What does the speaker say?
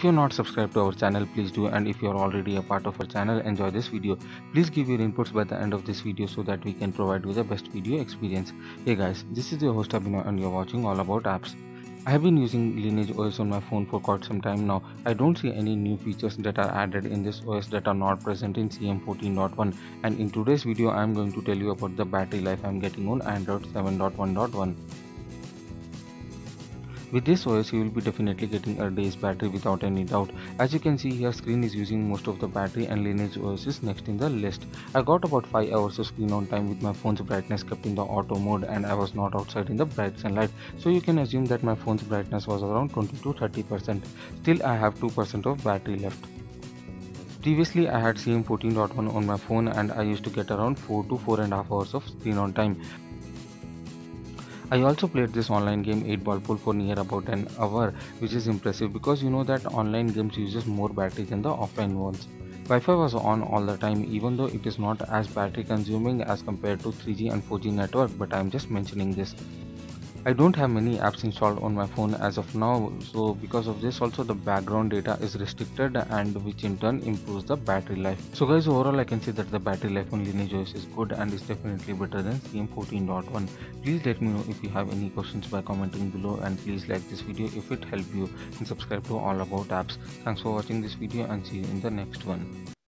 If you're not subscribed to our channel, please do and if you're already a part of our channel, enjoy this video. Please give your inputs by the end of this video so that we can provide you the best video experience. Hey guys, this is your host Abhinav and you're watching All About Apps. I have been using Lineage OS on my phone for quite some time now. I don't see any new features that are added in this OS that are not present in CM14.1 and in today's video I am going to tell you about the battery life I am getting on Android 7.1.1. With this OS you will be definitely getting a day's battery without any doubt. As you can see here screen is using most of the battery and Lineage OS is next in the list. I got about 5 hours of screen on time with my phone's brightness kept in the auto mode and I was not outside in the bright sunlight so you can assume that my phone's brightness was around 20 to 30%. Still I have 2% of battery left. Previously I had CM14.1 on my phone and I used to get around 4 to 4.5 hours of screen on time. I also played this online game 8 ball pool for near about an hour which is impressive because you know that online games uses more battery than the offline ones. Wi-Fi was on all the time even though it is not as battery consuming as compared to 3G and 4G network but I am just mentioning this. I don't have many apps installed on my phone as of now so because of this also the background data is restricted and which in turn improves the battery life. So guys overall I can say that the battery life on Lineage OS is good and is definitely better than CM14.1. Please let me know if you have any questions by commenting below and please like this video if it helped you and subscribe to all about apps. Thanks for watching this video and see you in the next one.